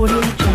Audio